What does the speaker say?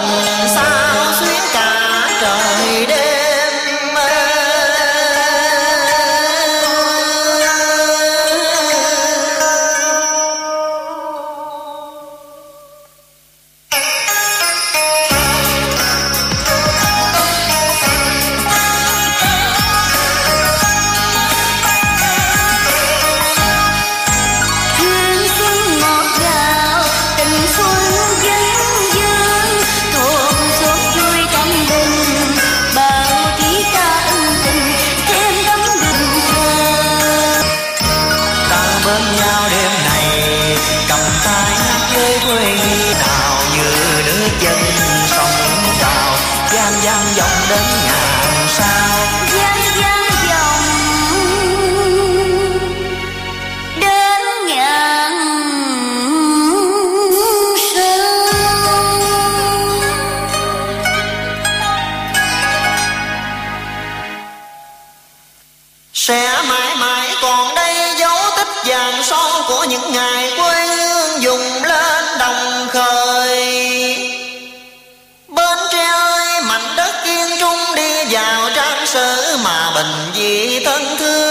tình tình vì thân thương